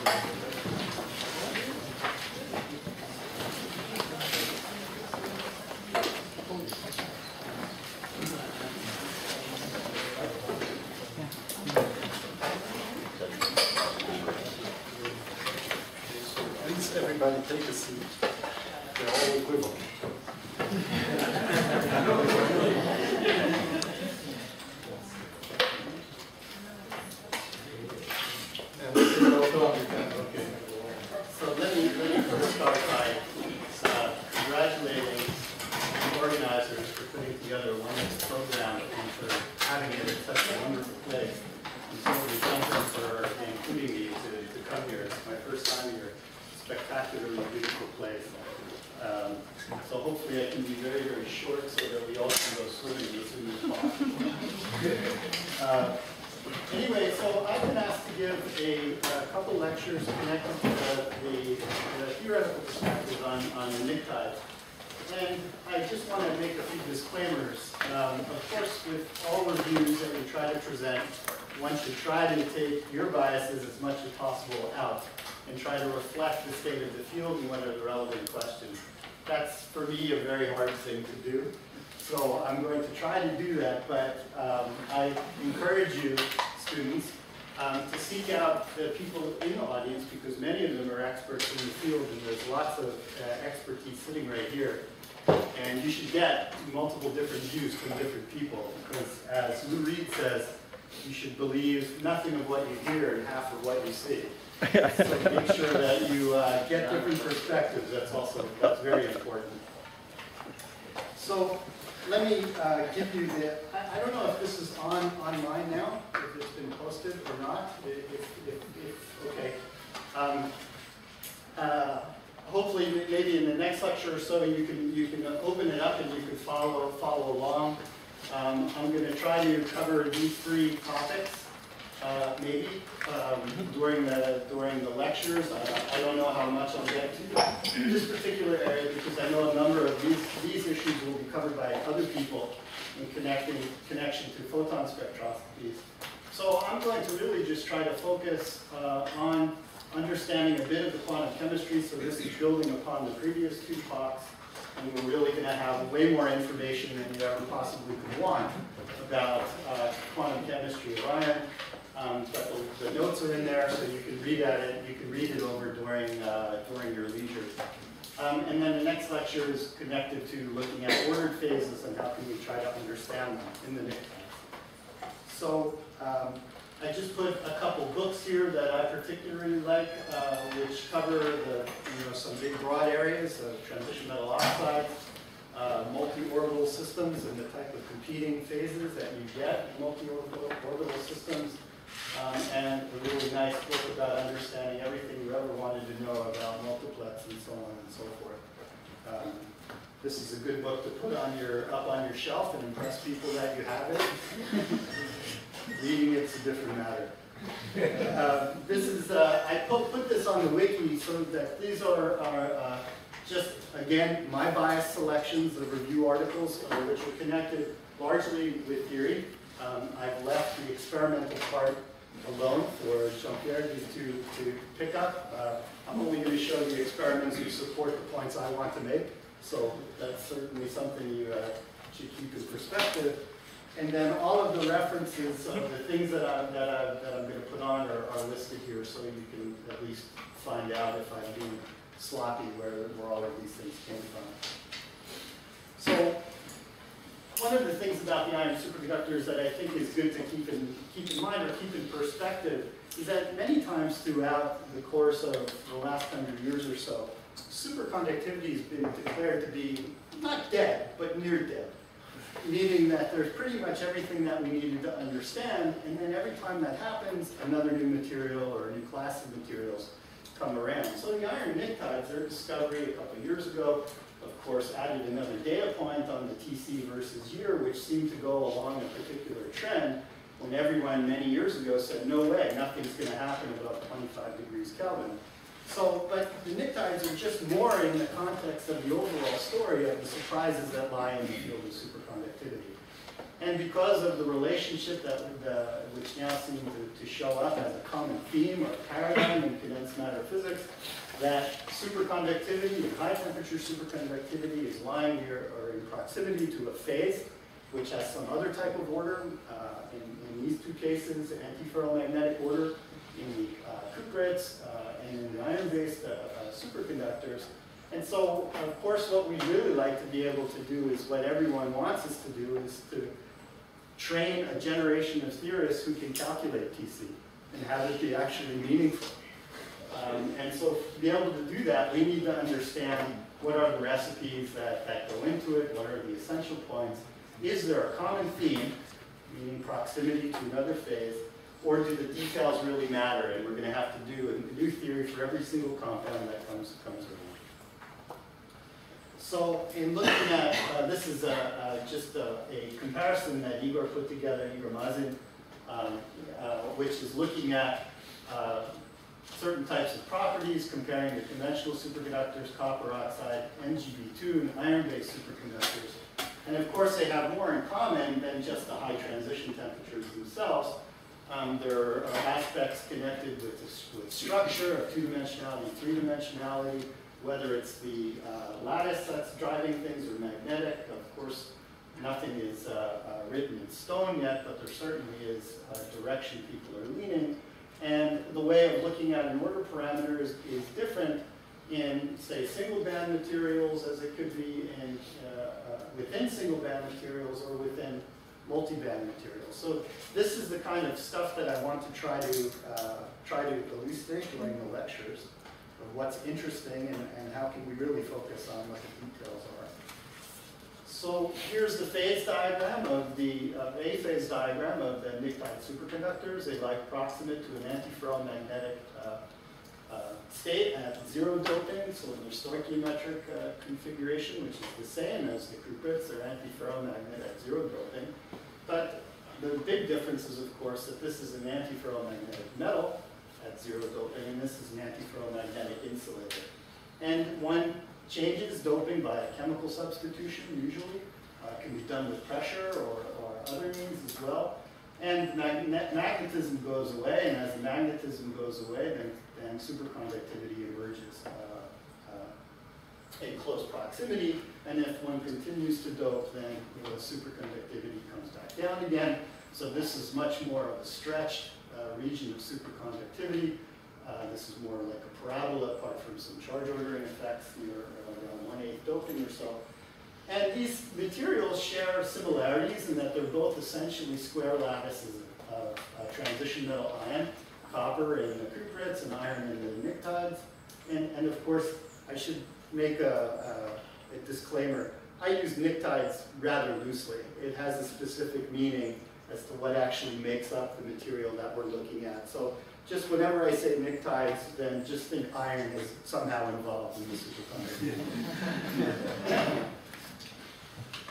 Please, everybody take a seat. They're all equivalent. And this is also on the camera, okay. So let me, let me first start by uh, congratulating the organizers for putting together a wonderful program and for having it in such a wonderful place. And so we thank them for including me to, to come here. It's my first time here. Spectacularly beautiful place. Um, so hopefully I can be very, very short so that we all can go swimming as soon as possible. Uh, Anyway, so I've been asked to give a, a couple lectures connected to the, the, the theoretical perspective on, on the pnictides. And I just want to make a few disclaimers. Um, of course, with all reviews that we try to present, one should try to take your biases as much as possible out and try to reflect the state of the field and what are the relevant questions. That's, for me, a very hard thing to do. So I'm going to try to do that, but um, I encourage you, students, um, to seek out the people in the audience because many of them are experts in the field and there's lots of uh, expertise sitting right here. And you should get multiple different views from different people because as Lou Reed says, you should believe nothing of what you hear and half of what you see. So make sure that you uh, get different perspectives, that's also, that's very important. So let me uh, give you the, I, I don't know if this is on online now, if it's been posted or not, if, if, if okay. Um, uh, hopefully, maybe in the next lecture or so, you can, you can open it up and you can follow, follow along. Um, I'm going to try to cover these three topics, uh, maybe, um, during the, during the lectures. I, I don't know how much I'll get to this particular area because I know a number of these, these issues will be covered by other people in connecting, connection to photon spectroscopies. So I'm going to really just try to focus uh, on understanding a bit of the quantum chemistry. So this is building upon the previous two talks. And we're really going to have way more information than you ever possibly could want about uh, quantum chemistry of iron. Um, but the, the, notes are in there, so you can read at it. You can read it over during uh, during your leisure. Um, and then the next lecture is connected to looking at ordered phases and how can we try to understand them in the next. So um, I just put a couple books here that I particularly like, uh, which cover the you know some big broad areas of transition metal oxides. Uh, multi-orbital systems and the type of competing phases that you get in multi-orbital systems. Um, and a really nice book about understanding everything you ever wanted to know about multiplets and so on and so forth. Um, this is a good book to put on your up on your shelf and impress people that you have it. Reading it's a different matter. Uh, this is uh, I put, put this on the wiki so that these are, are uh, just again my biased selections of review articles uh, which are connected largely with theory. Um, I've left the experimental part alone for Jean-Pierre to, to pick up. Uh, I'm only going to show the experiments that support the points I want to make. So that's certainly something you uh, should keep in perspective. And then all of the references of the things that, I, that, I, that I'm going to put on are, are, listed here so you can at least find out if I'm being sloppy where, where all of these things came from. So one of the things about the iron superconductors that I think is good to keep in, keep in mind or keep in perspective is that many times throughout the course of the last hundred years or so, superconductivity has been declared to be not dead, but near dead. Meaning that there's pretty much everything that we needed to understand, and then every time that happens, another new material or a new class of materials come around. So the iron pnictides, their discovery a couple years ago, of course, added another data point on the TC versus year, which seemed to go along a particular trend when everyone many years ago said, no way, nothing's going to happen above 25 degrees Kelvin. So, but the pnictides are just more in the context of the overall story of the surprises that lie in the field of superconductivity. And because of the relationship that which now seems to, to show up as a common theme or paradigm in condensed matter physics, that superconductivity and high temperature superconductivity is lying near or in proximity to a phase which has some other type of order. Uh, in, in these two cases, antiferromagnetic order in the uh, cuprates uh, and in the iron-based uh, uh, superconductors. And so, of course, what we really like to be able to do is what everyone wants us to do is to train a generation of theorists who can calculate TC and have it be actually meaningful. Um, and so to be able to do that, we need to understand what are the recipes that, that go into it, what are the essential points, is there a common theme, meaning proximity to another phase, or do the details really matter? And we're going to have to do a new theory for every single compound that comes, comes around. So in looking at, uh, this is a, just a, a, comparison that Igor put together, Igor Mazin, um, uh, which is looking at uh, certain types of properties, comparing the conventional superconductors, copper oxide, MgB2, and iron-based superconductors. And of course, they have more in common than just the high transition temperatures themselves. Um, there are aspects connected with, with structure, of two-dimensionality, three-dimensionality, whether it's the uh, lattice that's driving things or magnetic. Of course, nothing is uh, uh, written in stone yet, but there certainly is a direction people are leaning. And the way of looking at an order parameter is, is different in, say, single band materials as it could be in, uh, uh, within single band materials or within multi-band materials. So this is the kind of stuff that I want to try to uh, try to elucidate during the lectures of what's interesting and, and how can we really focus on what the details. So here's the phase diagram of the uh, A phase diagram of the pnictide superconductors. They lie proximate to an antiferromagnetic uh, uh, state at zero doping, so in their stoichiometric uh, configuration, which is the same as the cuprates, they're antiferromagnet at zero doping. But the big difference is, of course, that this is an antiferromagnetic metal at zero doping, and this is an antiferromagnetic insulator. And one changes doping by a chemical substitution, usually. Uh, can be done with pressure or, or other means as well. And magnetism goes away, and as the magnetism goes away, then and superconductivity emerges uh, uh, in close proximity. And if one continues to dope, then you know, superconductivity comes back down again. So this is much more of a stretched uh, region of superconductivity. Uh, this is more like a parabola apart from some charge ordering effects near around 1 8 doping so. And these materials share similarities in that they're both essentially square lattices of uh, transition metal ion copper in the cuprates and iron in the pnictides. And, and of course, I should make a, a, a disclaimer. I use pnictides rather loosely. It has a specific meaning as to what actually makes up the material that we're looking at. So just whenever I say pnictides, then just think iron is somehow involved in the superconductor.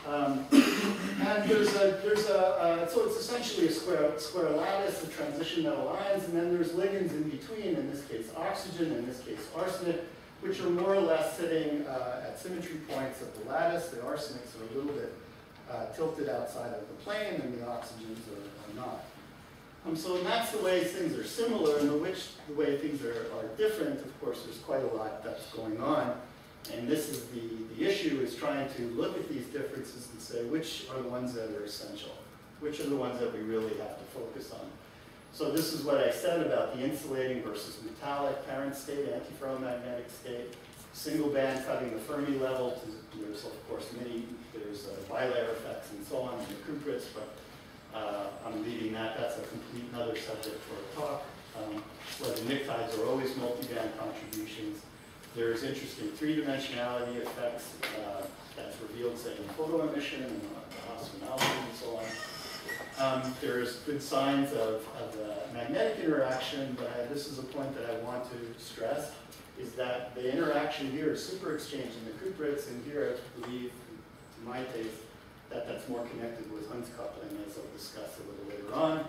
Um, and there's a, there's a uh, so it's essentially a square, square lattice of transition metal ions, and then there's ligands in between, in this case oxygen, in this case arsenic, which are more or less sitting uh, at symmetry points of the lattice. The arsenics are a little bit uh, tilted outside of the plane, and the oxygens are, are not. Um, so that's the way things are similar, and the, which, the way things are, are different, of course, there's quite a lot that's going on. And this is the, the issue is trying to look at these differences and say which are the ones that are essential, which are the ones that we really have to focus on. So this is what I said about the insulating versus metallic parent state, antiferromagnetic state, single band cutting the Fermi level. To, there's of course many, there's uh, bilayer effects and so on in the cuprates, but uh, I'm leaving that. That's a complete another subject for a talk. Um, where the pnictides are always multi-band contributions. There's interesting three-dimensionality effects uh, that's revealed, say, in photo emission and osmolality and so on. Um, there's good signs of, of uh, magnetic interaction, but I, this is a point that I want to stress, is that the interaction here is super exchange in the cuprates, and here I believe, to my taste, that that's more connected with Hund's coupling, as I'll discuss a little later on.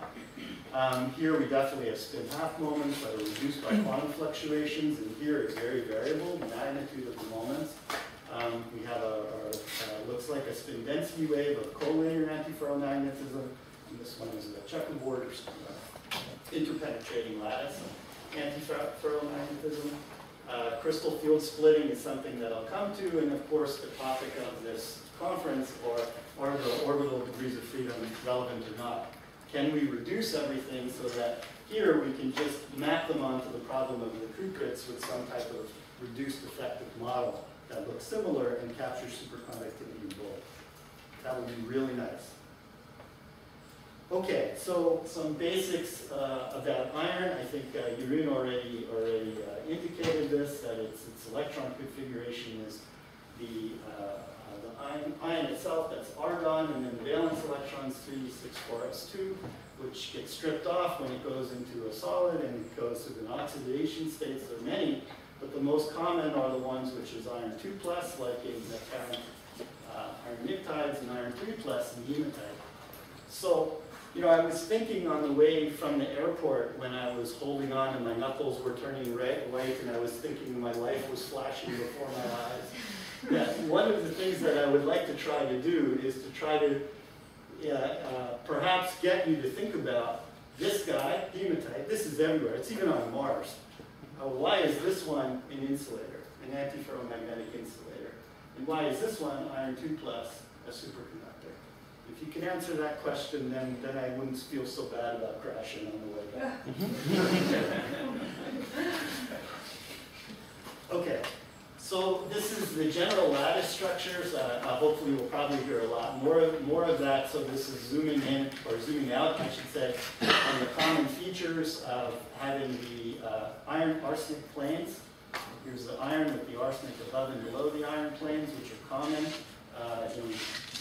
Um, here we definitely have spin half moments that are reduced by quantum fluctuations, and here it's very variable, the magnitude of the moments. Um, we have a, a, uh, looks like a spin density wave of collinear antiferromagnetism, and this one is a checkerboard or some, uh, interpenetrating lattice antiferromagnetism. Uh, crystal field splitting is something that I'll come to, and of course the topic of this conference are, are the orbital degrees of freedom relevant or not? Can we reduce everything so that here we can just map them onto the problem of the cuprates with some type of reduced effective model that looks similar and captures superconductivity in both? That would be really nice. Okay, so some basics uh, about iron. I think uh, already already uh, indicated this that its its electron configuration is the uh, the ion, ion itself. That's argon, and then the valence electrons 3d64s2, which gets stripped off when it goes into a solid and it goes to an oxidation states. There are many, but the most common are the ones which is iron 2 plus, like in the current uh, iron pnictides and iron 3 plus in hematite. So you know, I was thinking on the way from the airport when I was holding on and my knuckles were turning red, white, and I was thinking my life was flashing before my eyes. That one of the things that I would like to try to do is to try to uh, uh, perhaps get you to think about this guy, hematite. This is everywhere. It's even on Mars. Uh, why is this one an insulator, an antiferromagnetic insulator? And why is this one, iron 2 plus, a superconductor? If you can answer that question, then, then I wouldn't feel so bad about crashing on the way back. okay, so this is the general lattice structures. Uh, uh, hopefully we'll probably hear a lot more, more of that. So this is zooming in, or zooming out, I should say, on the common features of having the uh, iron arsenic planes. Here's the iron with the arsenic above and below the iron planes, which are common uh, in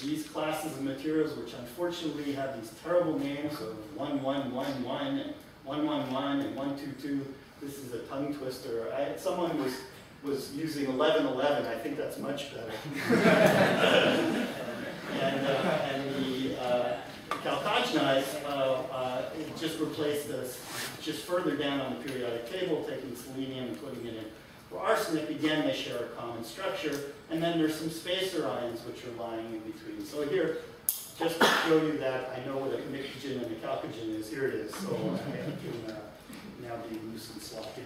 these classes of materials, which unfortunately have these terrible names of 1111 and 111 and 122. This is a tongue twister. I, someone was, was using 1111. I think that's much better. and, uh, and the uh, uh, uh, just replaced this just further down on the periodic table, taking selenium and putting it in for arsenic, again, they share a common structure. And then there's some spacer ions which are lying in between. So here, just to show you that I know what a pnictogen and a chalcogen is, here it is. So I can uh, now be loose and sloppy.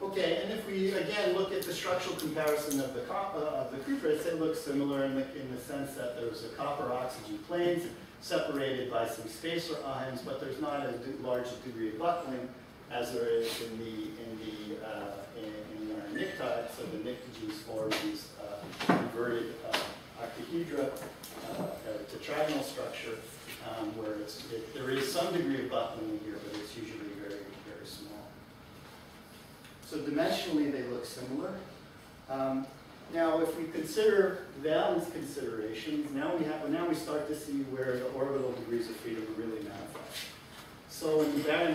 Okay, and if we again look at the structural comparison of the uh, of the cuprates, it looks similar in the, in the sense that there's a copper oxygen planes separated by some spacer ions, but there's not a large degree of buckling as there is in the in the uh, in, in our. So the pnictogens form these uh, converted uh, octahedra, uh, tetragonal structure, um, where it, there is some degree of buckling here, but it's usually very very small. So dimensionally, they look similar. Um, now, if we consider valence considerations, now we have now we start to see where the orbital degrees of freedom really manifest. So in the barium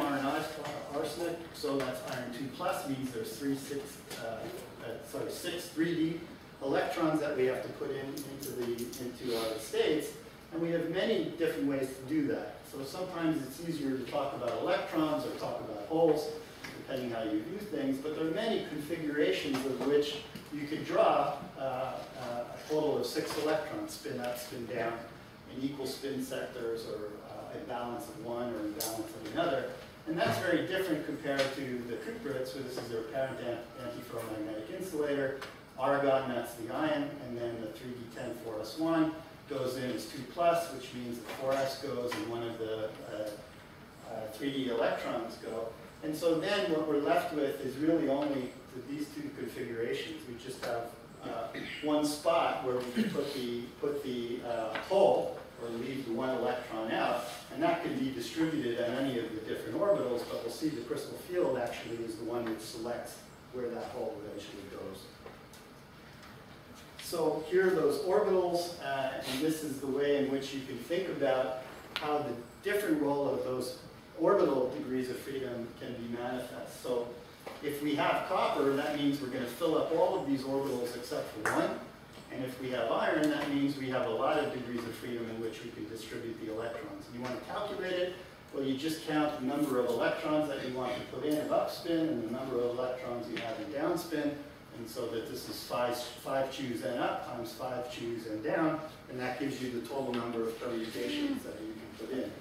arsenic, so that's iron 2 plus means there's three, six, uh, uh, sorry, six 3D electrons that we have to put in into the into our states, and we have many different ways to do that. So sometimes it's easier to talk about electrons or talk about holes, depending how you view things. But there are many configurations of which you could draw uh, uh, a total of six electrons, spin up, spin down, in equal spin sectors or a balance of one or balance of another. And that's very different compared to the cuprates, where this is their apparent antiferromagnetic insulator. Argon, that's the ion, and then the 3d10 4s1 goes in as 2 plus, which means the 4s goes and one of the uh, uh, 3d electrons go. And so then what we're left with is really only these two configurations. We just have uh, one spot where we can put the, put the uh, hole or leave the one electron out, and that can be distributed at any of the different orbitals, but we'll see the crystal field actually is the one that selects where that hole eventually goes. So here are those orbitals, uh, and this is the way in which you can think about how the different role of those orbital degrees of freedom can be manifest. So if we have copper, that means we're going to fill up all of these orbitals except for one. And if we have iron, that means we have a lot of degrees of freedom in which we can distribute the electrons. You want to calculate it, well, you just count the number of electrons that you want to put in of upspin and the number of electrons you have in downspin. And so that this is five, five choose n up times five choose n down, and that gives you the total number of permutations that you can put in.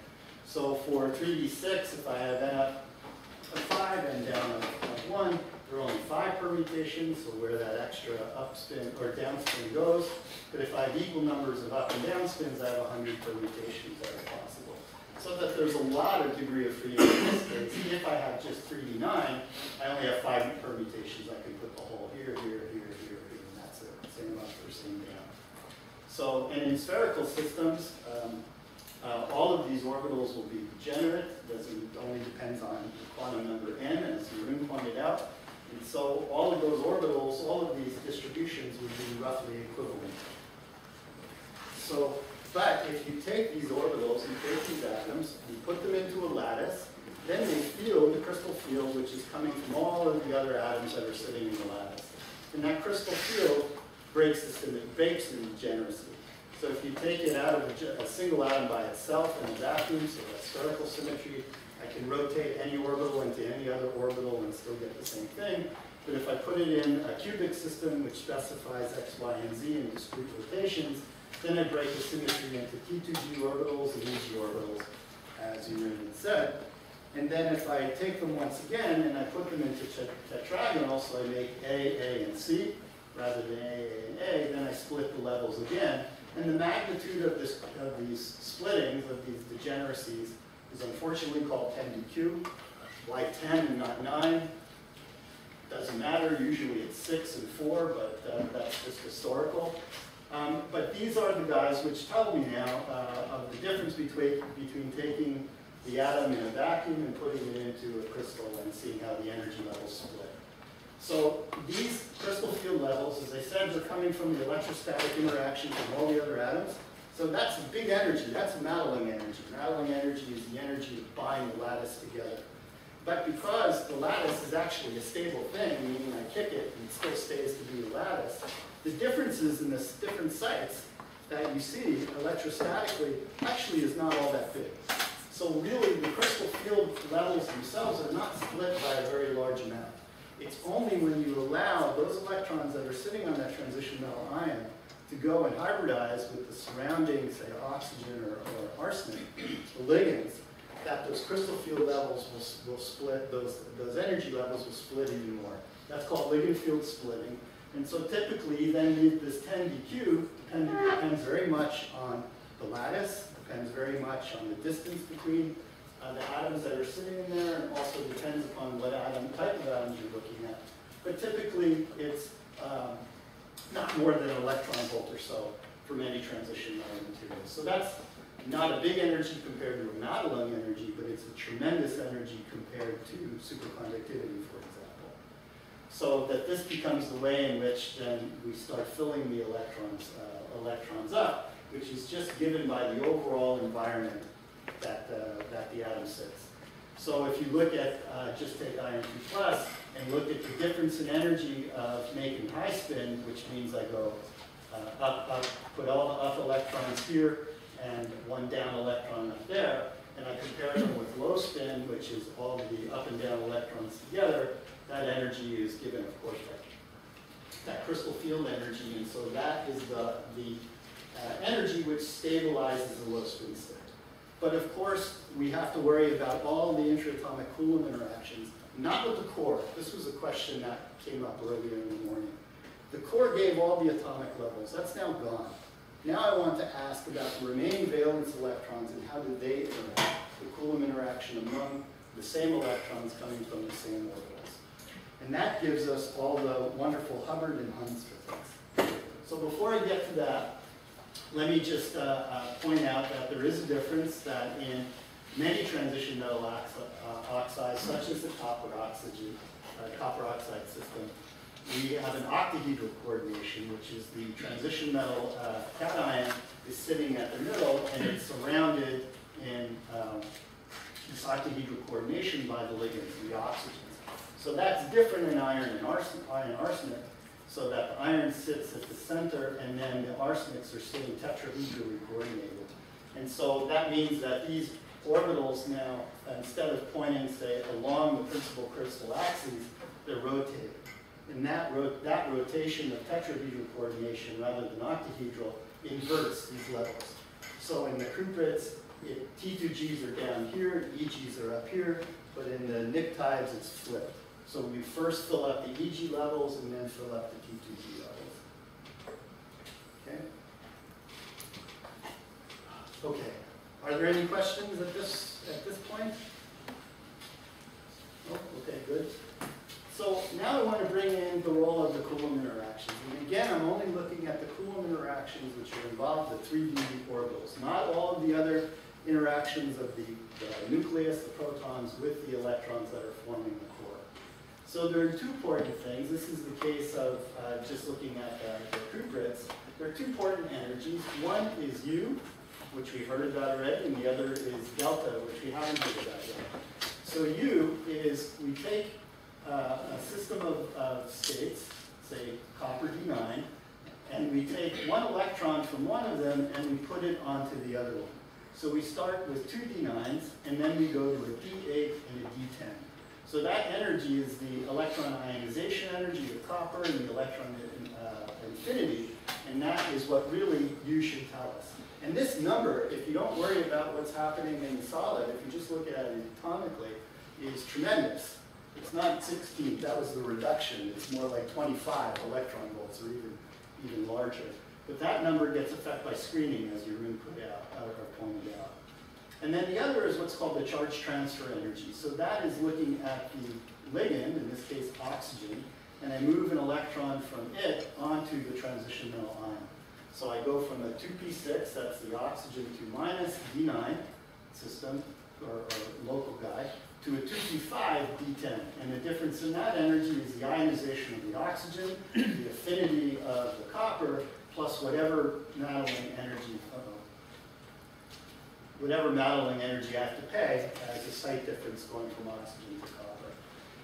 So for 3d6, if I have up of five and down of, of one, there are only five permutations, so where that extra up spin or down spin goes. But if I have equal numbers of up and down spins, I have 100 permutations that are possible. So that there's a lot of degree of freedom in this case. If I have just 3D9, I only have five permutations. I can put the hole here, here, here, here, here, and that's it. Same up or same down. So, and in spherical systems, um, uh, all of these orbitals will be degenerate. Doesn't only depends on the quantum number n, as Jeroen pointed out. And so all of those orbitals, all of these distributions would be roughly equivalent. So, but if you take these orbitals, you take these atoms, you put them into a lattice, then they feel the crystal field, which is coming from all of the other atoms that are sitting in the lattice. And that crystal field breaks the, breaks the degeneracy. So if you take it out of a, a single atom by itself in a vacuum, so that's spherical symmetry, I can rotate any orbital into any other orbital and still get the same thing. But if I put it in a cubic system which specifies x, y, and z in discrete rotations, then I break the symmetry into T2g orbitals and EG orbitals, as you had said. And then if I take them once again and I put them into tetragonal, so I make A, A, and C, rather than A, A, and A, then I split the levels again. And the magnitude of, this, of these splittings, of these degeneracies, is unfortunately called 10 dq. Why 10 and not 9? Doesn't matter, usually it's 6 and 4, but uh, that's just historical. Um, but these are the guys which tell me now uh, of the difference between, between taking the atom in a vacuum and putting it into a crystal and seeing how the energy levels split. So these crystal field levels, as I said, are coming from the electrostatic interaction from all the other atoms. So that's big energy. That's Madelung energy. Madelung energy is the energy of binding the lattice together. But because the lattice is actually a stable thing, meaning I kick it and it still stays to be a lattice, the differences in the different sites that you see electrostatically actually is not all that big. So really, the crystal field levels themselves are not split by a very large amount. It's only when you allow those electrons that are sitting on that transition metal ion to go and hybridize with the surrounding, say, oxygen or, or arsenic, ligands, that those crystal field levels will, will split, those, those energy levels will split even more. That's called ligand field splitting. And so typically then this 10 dq depend, depends very much on the lattice, depends very much on the distance between uh, the atoms that are sitting in there, and also depends upon what atom type of atoms you're looking at. But typically it's um, not more than an electron volt or so for many transition metal materials. So that's not a big energy compared to a Madelung energy, but it's a tremendous energy compared to superconductivity, for example. So that this becomes the way in which then we start filling the electrons, uh, electrons up, which is just given by the overall environment that, uh, that the atom sits. So if you look at, uh, just take iron 2 plus, and look at the difference in energy of making high spin, which means I go uh, up, up, put all the up electrons here, and one down electron up there, and I compare them with low spin, which is all the up and down electrons together, that energy is given, of course, that, that crystal field energy, and so that is the, the uh, energy which stabilizes the low spin state. But of course, we have to worry about all the intraatomic Coulomb interactions, not with the core. This was a question that came up earlier in the morning. The core gave all the atomic levels. That's now gone. Now I want to ask about the remaining valence electrons and how do they interact, the Coulomb interaction among the same electrons coming from the same orbitals. And that gives us all the wonderful Hubbard and Hund's physics. So before I get to that, let me just uh, uh, point out that there is a difference that in many transition metal uh, oxides, such as the copper, oxygen, uh, copper oxide system, we have an octahedral coordination, which is the transition metal uh, cation is sitting at the middle and it's surrounded in um, this octahedral coordination by the ligands, the oxygens. So that's different in iron and iron arsenic, so that the iron sits at the center and then the arsenics are sitting tetrahedrally coordinated. And so that means that these orbitals now, instead of pointing, say, along the principal crystal axes, they're rotated. and that, ro- that rotation of tetrahedral coordination rather than octahedral inverts these levels. So in the cuprates, T2Gs are down here, EGs are up here, but in the Pnictides, it's flipped. So you first fill up the EG levels and then fill up the T2G levels. Okay? Okay. Are there any questions at this, at this point? Oh, okay, good. So now I want to bring in the role of the Coulomb interactions. And again, I'm only looking at the Coulomb interactions which are involved the 3D orbitals, not all of the other interactions of the, the nucleus, the protons, with the electrons that are forming the. So there are two important things. This is the case of uh, just looking at uh, the cuprates. There are two important energies. One is U, which we heard about already, and the other is delta, which we haven't heard about yet. So U is we take uh, a system of, of states, say copper D9, and we take one electron from one of them and we put it onto the other one. So we start with two D9s, and then we go to a D8 and a D10. So that energy is the electron ionization energy of copper and the electron uh, affinity, and that is what really you should tell us. And this number, if you don't worry about what's happening in the solid, if you just look at it atomically, is tremendous. It's not 16, that was the reduction. It's more like 25 electron volts or even, even larger. But that number gets affected by screening, as Jeroen put out, or pointed out. And then the other is what's called the charge transfer energy. So that is looking at the ligand, in this case oxygen, and I move an electron from it onto the transition metal ion. So I go from a 2p6, that's the oxygen, to minus D9 system, or, or local guy, to a 2p5 D10. And the difference in that energy is the ionization of the oxygen, the affinity of the copper, plus whatever Madelung energy, whatever Madelung energy I have to pay as a site difference going from oxygen to copper.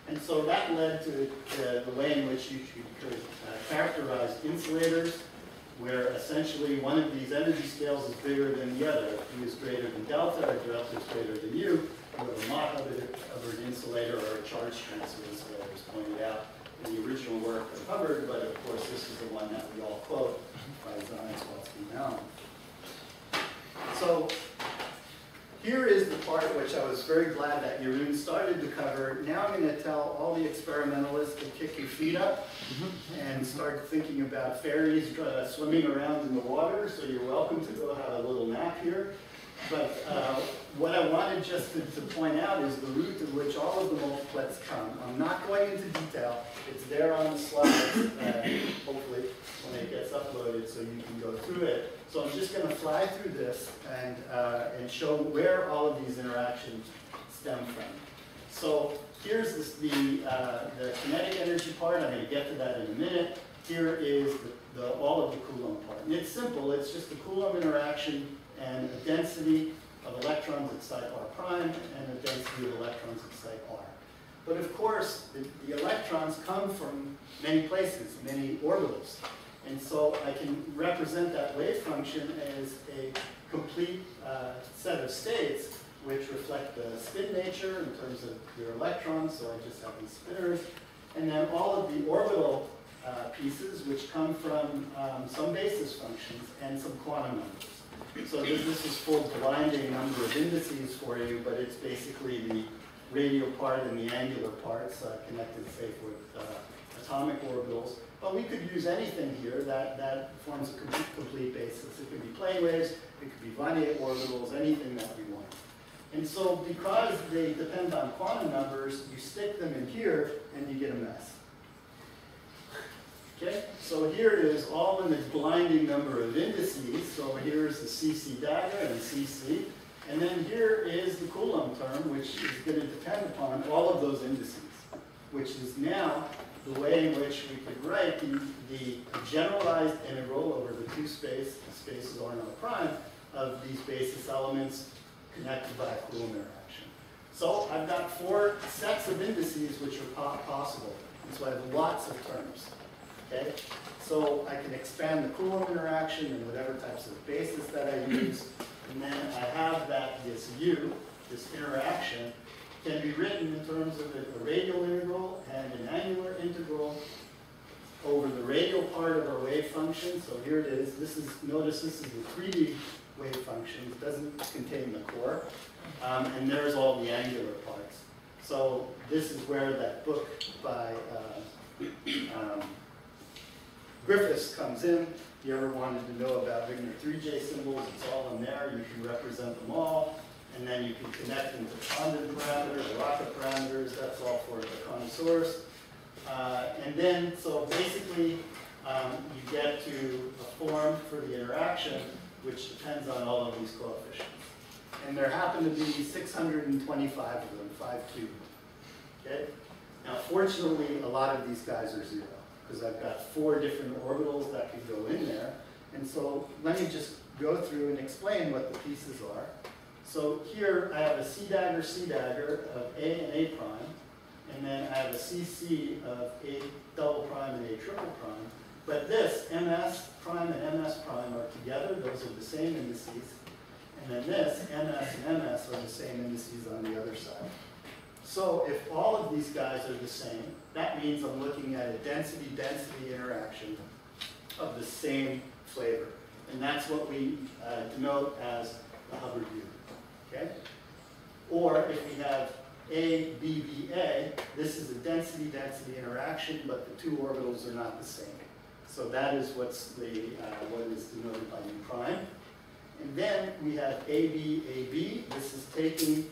And so that led to the, way in which you could uh, characterize insulators, where essentially one of these energy scales is bigger than the other. U is greater than delta, or delta is greater than U. You have a Mott-Hubbard insulator or a charge transfer insulator, as pointed out in the original work of Hubbard, but of course this is the one that we all quote by Zaanen Sawatzky Allen. So here is the part which I was very glad that Jeroen started to cover. Now I'm going to tell all the experimentalists to kick your feet up and start thinking about fairies uh, swimming around in the water. So you're welcome to go have a little nap here. But uh, what I wanted just to, to, point out is the route to which all of the multiplets come. I'm not going into detail. It's there on the slides, uh, hopefully, when it gets uploaded so you can go through it. So I'm just going to fly through this and, uh, and show where all of these interactions stem from. So here's this, the, uh, the kinetic energy part. I'm going to get to that in a minute. Here is the, the, all of the Coulomb part. And it's simple. It's just the Coulomb interaction and the density of electrons at site R prime and the density of electrons at site R. But of course, the, the electrons come from many places, many orbitals. And so I can represent that wave function as a complete uh, set of states which reflect the spin nature in terms of your electrons, so I just have these spinors, and then all of the orbital uh, pieces which come from um, some basis functions and some quantum numbers. So this, this is full blinding number of indices for you, but it's basically the radial part and the angular parts uh, connected, say, with uh, atomic orbitals. But we could use anything here that, that forms a complete, complete basis. It could be plane waves, it could be Wannier orbitals, anything that we want. And so because they depend on quantum numbers, you stick them in here and you get a mess. Okay, so here it is all in this blinding number of indices. So here's the CC dagger and CC. And then here is the Coulomb term, which is going to depend upon all of those indices, which is now the way in which we could write the, the generalized integral over the two space, spaces R naught prime of these basis elements connected by a Coulomb interaction. So I've got four sets of indices which are possible. And so I have lots of terms. Okay? So I can expand the Coulomb interaction and whatever types of basis that I use. And then I have that this U, this interaction, can be written in terms of a, radial integral and an angular integral over the radial part of our wave function. So here it is. This is, notice this is the 3D wave function. It doesn't contain the core. Um, and there's all the angular parts. So this is where that book by uh, um, Griffiths comes in. If you ever wanted to know about Wigner 3J symbols, it's all in there. You can represent them all. And then you can connect them to Condon parameters, Racah parameters. That's all for the connoisseurs. Uh, and then, so basically, um, you get to a form for the interaction, which depends on all of these coefficients. And there happen to be 625 of them, 5 2. Okay? Now, fortunately, a lot of these guys are zero, because I've got four different orbitals that could go in there. And so let me just go through and explain what the pieces are. So here I have a C dagger, C dagger of A and A prime. And then I have a CC of A double prime and A triple prime. But this, MS prime and MS prime are together. Those are the same indices. And then this, MS and MS are the same indices on the other side. So if all of these guys are the same, that means I'm looking at a density-density interaction of the same flavor. And that's what we uh, denote as the Hubbard U. Okay? Or if we have A, B, B, A, this is a density-density interaction, but the two orbitals are not the same. So that is what's the, uh, what is denoted by U prime. And then we have AB, AB. This is taking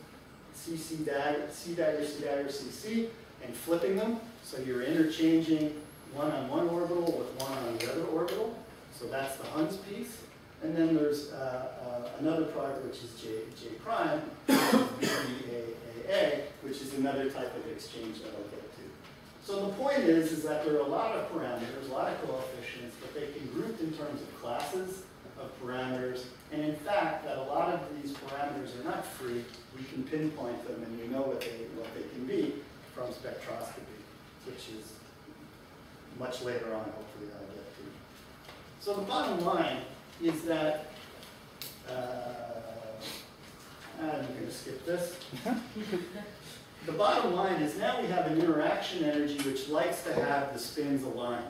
CC dagger, C dagger, C dagger, CC, and flipping them. So you're interchanging one on one orbital with one on the other orbital. So that's the Hund's piece. And then there's uh, Uh, another product which is J, J prime, BAA, which is another type of exchange that I'll get to. So the point is, is that there are a lot of parameters, a lot of coefficients, but they can group in terms of classes of parameters. And in fact, that a lot of these parameters are not free. We can pinpoint them and we know what they, what they can be from spectroscopy, which is much later on, hopefully I'll get to. So the bottom line is that, uh, I'm going to skip this. the bottom line is now we have an interaction energy which likes to have the spins aligned.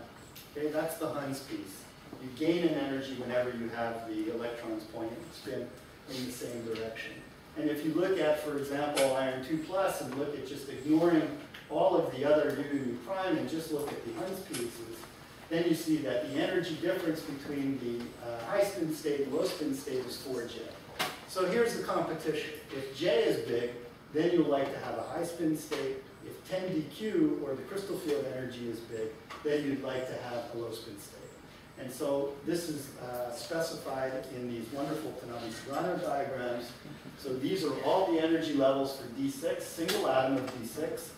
Okay, that's the Hund's piece. You gain an energy whenever you have the electrons pointing spin in the same direction. And if you look at, for example, iron 2 plus and look at just ignoring all of the other u prime and just look at the Hund's pieces, then you see that the energy difference between the uh, high spin state and low spin state is 4J. So here's the competition. If J is big, then you'll like to have a high spin state. If 10 dq, or the crystal field energy is big, then you'd like to have a low spin state. And so this is uh, specified in these wonderful Tanabe-Sugano diagrams. So these are all the energy levels for D6, single atom of D6,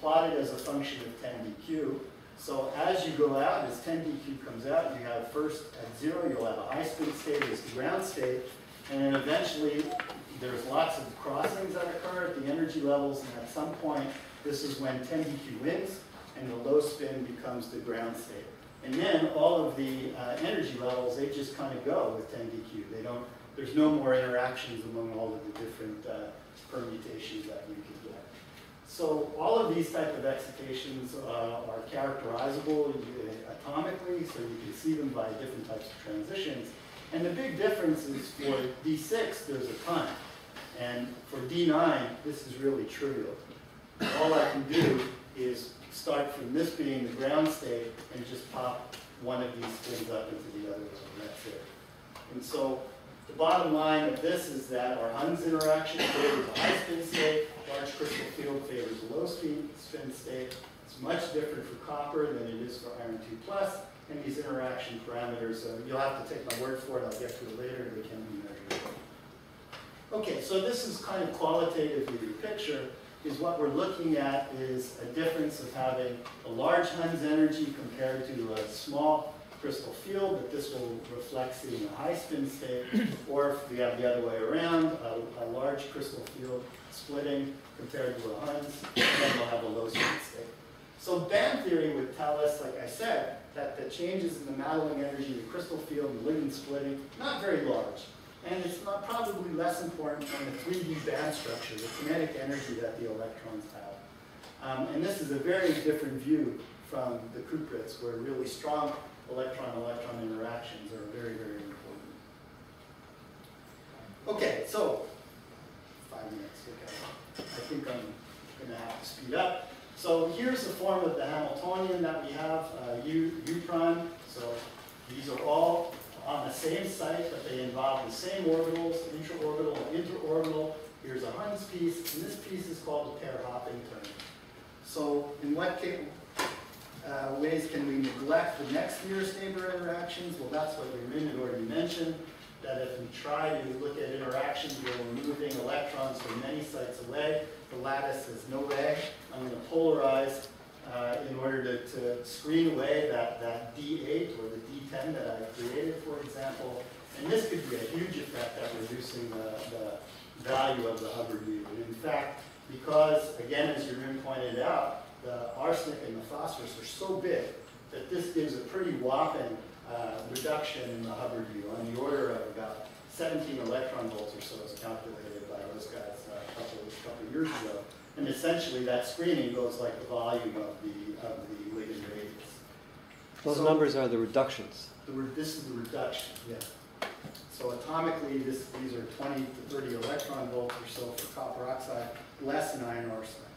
plotted as a function of 10 dq. So as you go out, as 10 dq comes out, you have first at zero, you'll have a high spin state the ground state, and then eventually there's lots of crossings that occur at the energy levels, and at some point, this is when 10 dq wins, and the low spin becomes the ground state. And then all of the uh, energy levels, they just kind of go with 10 dq. They don't, there's no more interactions among all of the different uh, permutations that you can get. So all of these type of excitations uh, are characterizable atomically, so you can see them by different types of transitions. And the big difference is for D6, there's a ton. And for D9, this is really trivial. All I can do is start from this being the ground state and just pop one of these spins up into the other one, and that's it. And so the bottom line of this is that our Hund's interaction favors a high spin state, large crystal field favors a low spin, state. It's much different for copper than it is for iron 2 plus, and these interaction parameters, uh, you'll have to take my word for it, I'll get to it later, they can be measured. Okay, so this is kind of qualitatively the picture is what we're looking at is a difference of having a large Hund's energy compared to a small crystal field, that this will reflect seeing a high spin state, or if we have the other way around, a, a large crystal field splitting compared to a Hund's, then we'll have a low spin state. So band theory would tell us, like I said, that the changes in the Madelung energy, the crystal field, the ligand splitting, not very large. And it's not probably less important than the 3D band structure, the kinetic energy that the electrons have. Um, and this is a very different view from the cuprates, where really strong electron-electron interactions are very, very important. Okay, so, five minutes, okay. I think I'm gonna have speed up. So here's the form of the Hamiltonian that we have, uh, U, U prime. So these are all on the same site, but they involve the same orbitals, intraorbital and interorbital. Here's a Hund's piece, and this piece is called a pair hopping term. So in what uh, ways can we neglect the next nearest neighbor interactions? Well, that's what Raymond already mentioned, that if we try to look at interactions where we're moving electrons from many sites away, the lattice says, no way, I'm going to polarize uh, in order to, to screen away that, that D8 or the D10 that I created, for example. And this could be a huge effect at reducing the, the value of the Hubbard U. And in fact, because, again, as Jeroen pointed out, the arsenic and the phosphorus are so big that this gives a pretty whopping uh, reduction in the Hubbard U on the order of about 17 electron volts or so as calculated by those guys uh, a couple, a couple years ago. And essentially that screening goes like the volume of the, of the ligand radius. Those So- numbers are the reductions. The re- this is the reduction, yeah. So atomically, this, these are 20 to 30 electron volts or so for copper oxide, less than iron arsenic.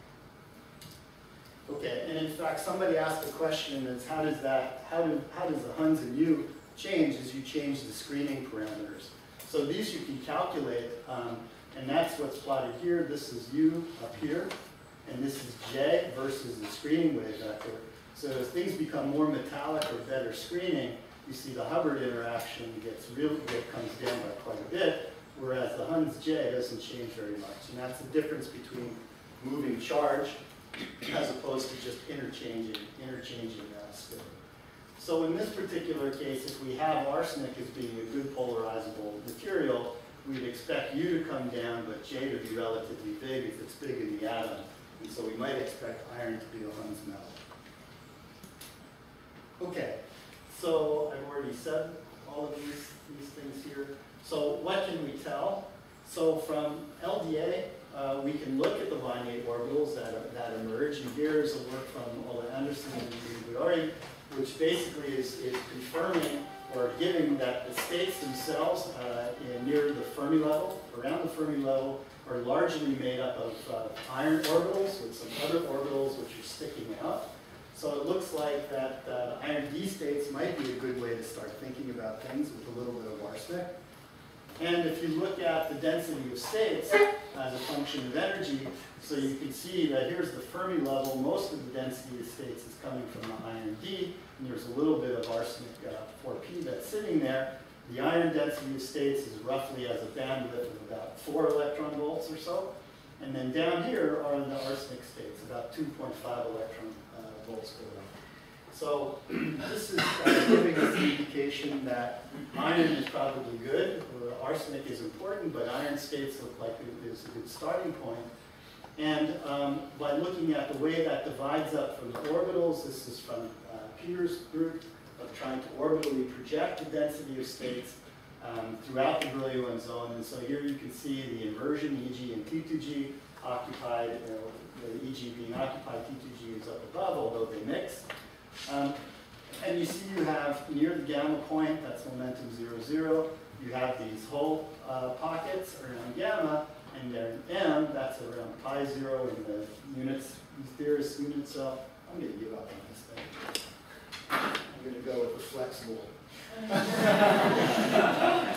Okay, and in fact, somebody asked a question is how does that, how do, how does the Hund's and U change as you change the screening parameters? So these you can calculate, um, and that's what's plotted here. This is U up here, and this is J versus the screening wave vector. So as things become more metallic or better screening, you see the Hubbard interaction gets really, it comes down by quite a bit, whereas the Hund's J doesn't change very much. And that's the difference between moving charge as opposed to just interchanging, interchanging uh. So in this particular case, if we have arsenic as being a good polarizable material, we'd expect U to come down, but J to be relatively big if it's big in the atom. And so we might expect iron to be a Hund's metal. Okay, so I've already said all of these, these things here. So what can we tell? So from LDA, uh, we can look at the binate orbitals that, that emerge. And here's a work from Ole Andersen and Boeri, which basically is, is confirming or giving that the states themselves uh, near the Fermi level, around the Fermi level, are largely made up of uh, iron orbitals with some other orbitals which are sticking out. So it looks like that uh, iron D states might be a good way to start thinking about things with a little bit of arsenic. And if you look at the density of states a function of energy, so you can see that here's the Fermi level. Most of the density of states is coming from the iron D, and there's a little bit of arsenic uh, 4p that's sitting there. The iron density of states is roughly as a bandwidth of about 4 electron volts or so. And then down here are the arsenic states, about 2.5 electron uh, volts per watt. So this is uh, giving us the indication that iron is probably good, arsenic is important, but iron states look like it is a good starting point. And um, by looking at the way that divides up from the orbitals, this is from uh, Peter's group of trying to orbitally project the density of states um, throughout the Brillouin zone. And so here you can see the inversion, EG and T2G, occupied, you know, the EG being occupied, T2G is up above, although they mix. Um, and you see you have near the gamma point, that's momentum zero, zero, you have these hole uh, pockets around gamma, and then M, that's around pi zero in the units, the theorist unit cell. I'm gonna give up on this thing. I'm gonna go with the flexible.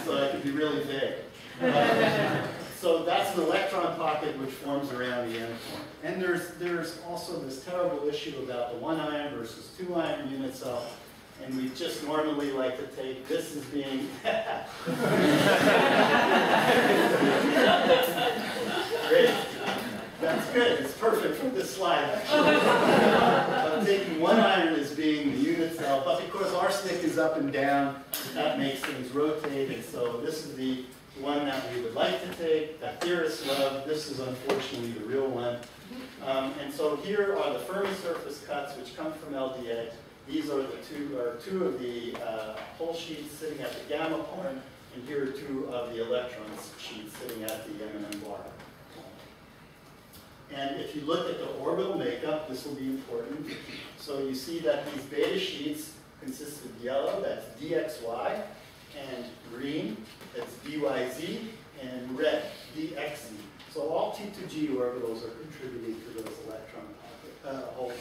so I can be really vague. Uh, so that's an electron pocket which forms around the end point. And there's, there's also this terrible issue about the one ion versus two ion unit cell. And we just normally like to take this as being Great. That's good. It's perfect for this slide, actually. I'm taking one iron as being the unit cell, but because arsenic is up and down, that makes things rotate. And so this is the one that we would like to take, that theorists love. This is unfortunately the real one. Um, and so here are the Fermi surface cuts, which come from LDA. These are the two, are two of the uh, hole sheets sitting at the gamma point, and here are two of the electrons sheets sitting at the M&M bar. And if you look at the orbital makeup, this will be important. So you see that these beta sheets consist of yellow, that's dxy, and green, that's dyz, and red, dxz. So all T2G orbitals are contributing to those electron uh, hole.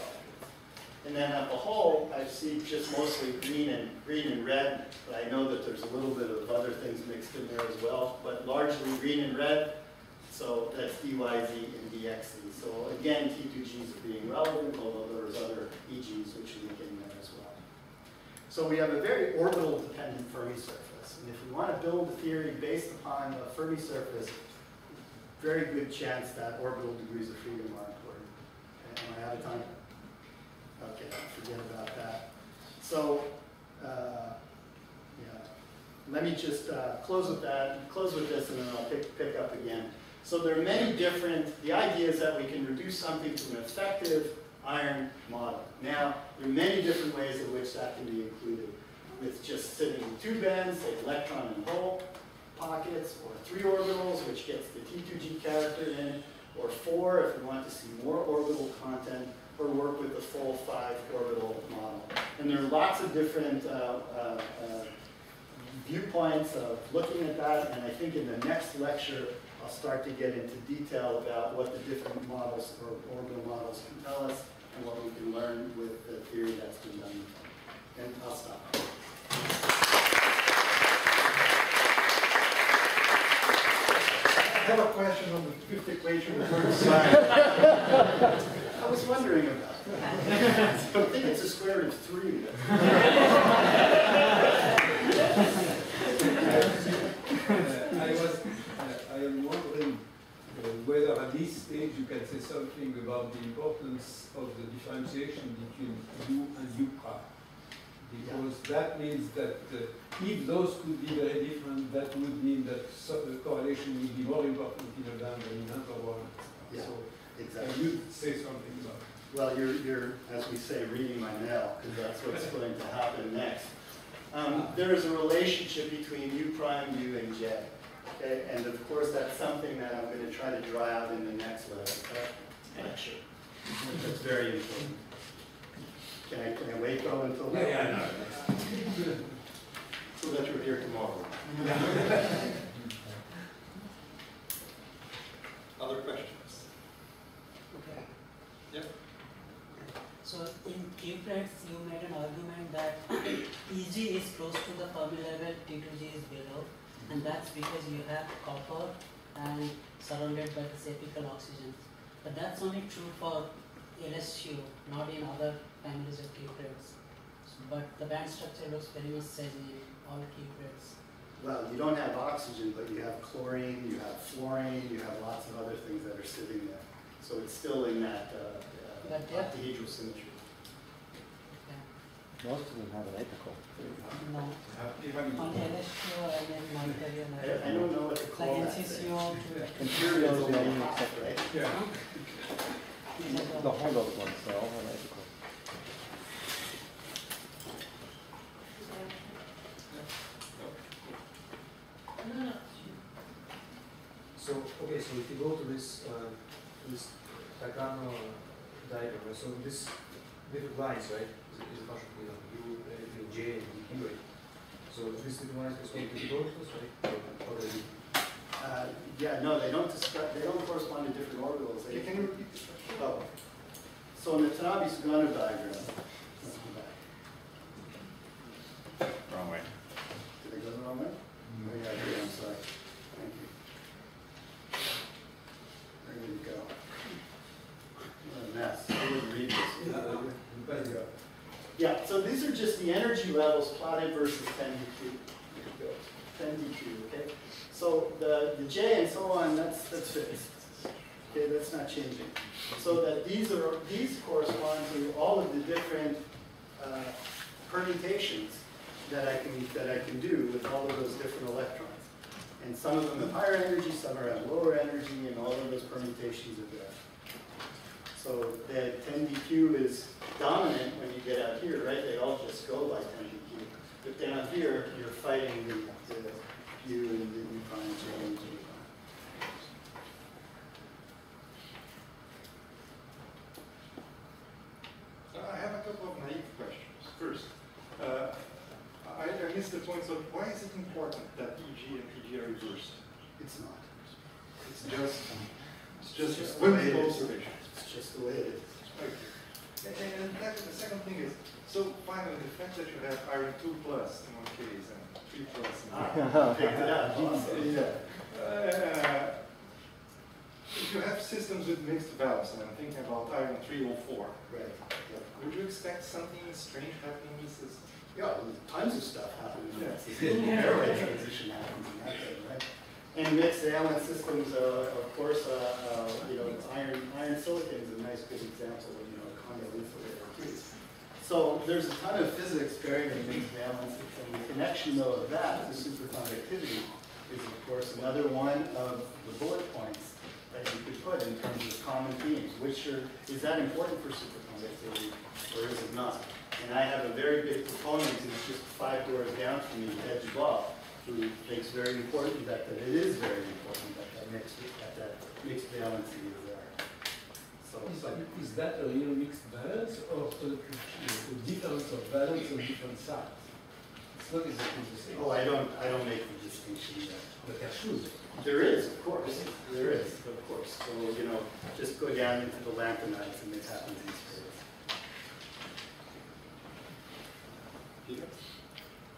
And then at the hole, I see just mostly green and green and red, but I know that there's a little bit of other things mixed in there as well, but largely green and red. So that's DYZ and DXZ. So again, T2Gs are being relevant, although there's other EGs which link in there as well. So we have a very orbital dependent Fermi surface. And if we want to build a theory based upon a Fermi surface, very good chance that orbital degrees of freedom are important. I out of time? Okay, forget about that. So, uh, yeah, let me just uh, close with that, close with this, and then I'll pick, pick up again. So there are many different, the idea is that we can reduce something to an effective iron model. Now, there are many different ways in which that can be included, with just sitting in two bands, say electron and hole pockets, or three orbitals, which gets the T2G character in, or four if we want to see more orbital content, or work with the full five orbital model. And there are lots of different uh, uh, uh, viewpoints of looking at that, and I think in the next lecture, I'll start to get into detail about what the different models or orbital models can tell us, and what we can learn with the theory that's been done. And I'll stop. I have a question on the fifth equation of Bernoulli. I was wondering about that. I think it's a square root of three. I was, I am wondering uh, whether at this stage you can say something about the importance of the differentiation between U and U prime. Because that means that uh, if those could be very different, that would mean that so- the correlation would be more important in a band than in another one. Yeah, So Exactly. can you say something about it? Well, you're, you're, as we say, reading my mail, because that's what's going to happen next. Um, there is a relationship between U prime, U, and J. Okay, and of course, that's something that I'm going to try to draw out in the next lecture. That's very important. Can I, can I wait though until? Yeah, yeah, I know. So that you're here tomorrow. Other questions? Okay. Yep. So in cuprates, you made an argument that EG is close to the Fermi level, T2G is below, and that's because you have copper and surrounded by this apical oxygen. But that's only true for LSU, not in other families of cuprates. But the band structure looks very much same in all cuprates. Well, you don't have oxygen, but you have chlorine, you have fluorine, you have lots of other things that are sitting there. So it's still in that uh, uh, octahedral symmetry. Yeah. Most of them have an apical. No, Even on LSU and then monetary I, I don't know what to Like that NCCO thing. to. Imperial is only half, right? Yeah. The holdout ones, they all have apical. So, okay, so if you go to this, uh, this Takano diagram, so this different lines, right, is, is a function of, you know, U, DQ, right? So this different lines correspond to the orbitals, right? Or, or the, Uh, yeah, no, they don't they don't correspond to different orbitals. They- Can you repeat this? Oh. So in the Tanabe-Sugano diagram, let's go back. Wrong way. Did I go the wrong way? Oh, yeah, I did, I'm sorry. Thank you. There you go. What a mess. I didn't read this. Yeah, so these are just the energy levels plotted versus 10 dq. 10 dq, okay? So the, the J and so on, that's, that's fixed. Okay, that's not changing. So that these are, these correspond to all of the different uh, permutations that I can, that I can do with all of those different electrons. And some of them have higher energy, some are at lower energy, and all of those permutations are there. So the 10 dq is dominant when you get out here, right? They all just go by 10 dq. But down here, you're fighting the, the U and the U prime, and J prime. Naive questions. First, uh, I, I missed the point, so why is it important that EG and PG are reversed? It's not. It's just, it's just It's just whimsical the way it is. observation. It's just the way it is. Okay. And, and that, the second thing is, so finally, the fact that you have iron two plus in one case and three plus in the Ah, picked it up. Awesome. Uh, If you have systems with mixed valence, and I'm thinking about iron 304, Right. would you expect something strange happening in this system? Yeah, tons of stuff happening in that Yeah. Verwey transition happens in that thing, right? And mixed valence systems, uh, of course, uh, uh, you know, iron, iron silicon is a nice good example of, you know, a Kondo insulator. So there's a ton of physics buried in mixed valence, and the connection though of that to superconductivity is of course another one of the bullet points that you could put in terms of common themes, which are, is that important for superconductivity or is it not? And I have a very big proponent who's just five doors down from me, Ed Dubois, who makes very important that, that it is very important that that mixed, that that mixed valency is there. So, Is, so is that a real mixed valence or a, a difference of valence on different sides? It's not exactly the same. Oh, I don't, I don't make the distinction there. But there should. There is, of course, there is, of course. So, you know, just go down into the lanthanides and it happens in spades. Peter?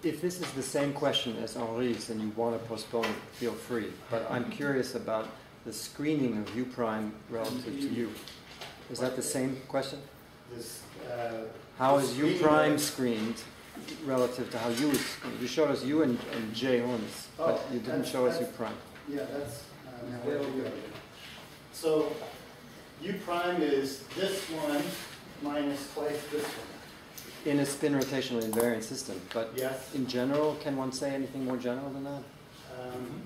If this is the same question as Henri's and you want to postpone it, feel free. But I'm curious about the screening of U prime relative to U. Is that the same question? This, uh, How is U prime screened relative to how U is screened? You showed us U and, and J once, but Oh, you didn't show us U prime. Yeah, that's, um, how I do it. So, U prime is this one minus twice this one. In a spin rotational invariant system, but Yes? in general, can one say anything more general than that? Um,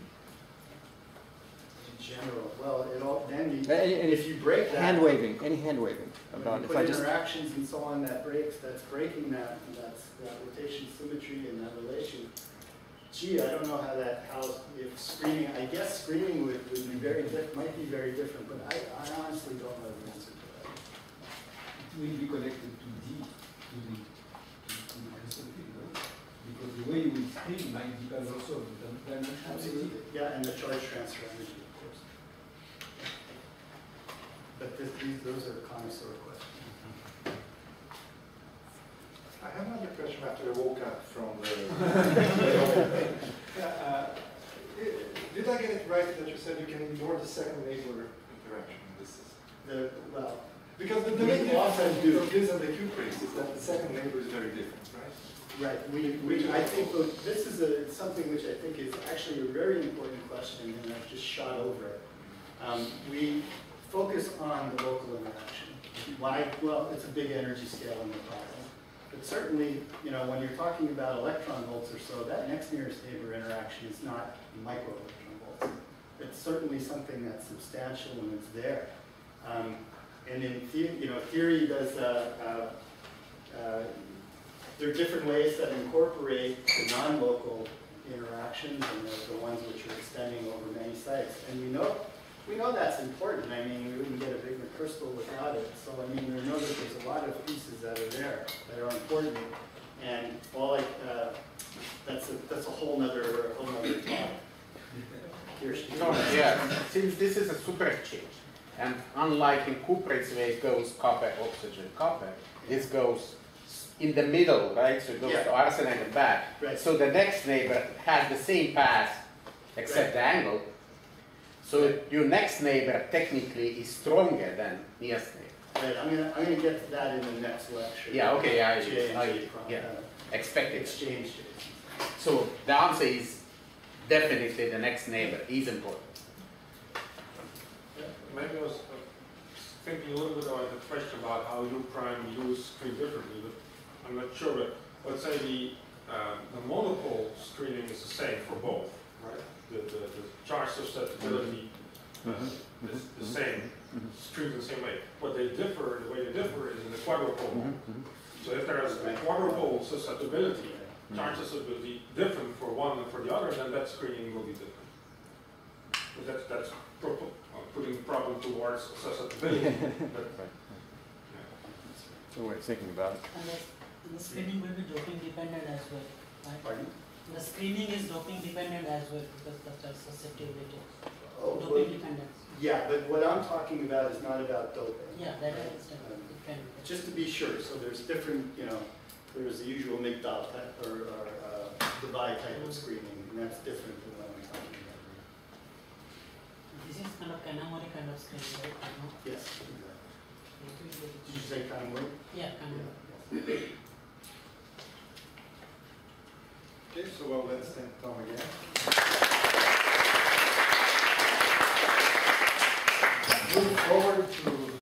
In general, well, it all, then you, Any- any if you break that. Hand waving, any hand waving When about if I just interactions and so on that breaks, that's breaking that, that's, that rotation symmetry and that relation. Gee, I don't know how that, how, if screening, I guess screening would, would be very might be very different, but I, I honestly don't know the answer to that. It will be connected to D, to the, to, to something, no? Because the way you will screen might depend also on the dimensionality. Absolutely, yeah, and the charge transfer energy, of course. But this, these, those are connoisseur questions. I have another question after I woke up from the. Yeah, uh, Did I get it right that you said you can ignore the second neighbor interaction in this system? The, well, Because the the main often difference do. of this and the cuprates is that the second neighbor is very different, right? Right, we, we, I think that this is a, something which I think is actually a very important question, and I've just shot over it. Um, we focus on the local interaction. Why? Well, it's a big energy scale in the problem. But certainly, you know, when you're talking about electron volts or so, that next nearest neighbor interaction is not micro electron volts. It's certainly something that's substantial and it's there. Um, and in the, you know, theory does, uh, uh, uh, there are different ways that incorporate the non-local interactions and the, the ones which are extending over many sites. And we know, we know that's important. I mean, we wouldn't get a bigger crystal without it. So, I mean, we know that there's a lot of pieces that are there that are important. And all like, uh, that's a, that's a whole nother, a whole nother talk. No, yeah, since this is a super exchange, and unlike in cuprates where it goes copper, oxygen, copper, this goes in the middle, right? So it goes to arsenide and back. Right. So the next neighbor has the same path, except the angle. So your next neighbor technically is stronger than nearest neighbor. Right, I'm gonna, I'm gonna get to that in the next lecture. Yeah, okay, I- J and I- J pro- yeah. uh, Expected. Exchange. So the answer is definitely the next neighbor is important. Maybe I was uh, thinking a little bit about the question about how U prime use screen differently, but I'm not sure, but let's say the, uh, the monopole screening is the same for both, right? The, the, the charge susceptibility uh, is the same, screens in the same way. What they differ, the way they differ is in the quadrupole. So if there is a quadrupole susceptibility, charge susceptibility different for one and for the other, then that screening will be different. But that's, that's uh, putting the problem towards susceptibility. But, yeah. It's a way of thinking about it. The, and the screening will be doping dependent as well, right? Pardon? The screening is doping dependent as well because that's a susceptibility. Oh, well, Doping dependent. Yeah, but what I'm talking about is not about doping. Yeah, that I understand. It can be. Just to be sure, so there's different, you know, there's the usual Migdal type or, or uh, Debye type of screening, and that's different than what I'm talking about. This is kind of Kanamori kind of screening, right? Yes, exactly. It will be- Did you say of Yeah, Kanamori. Okay, so well, let's thank Tom again. Move forward to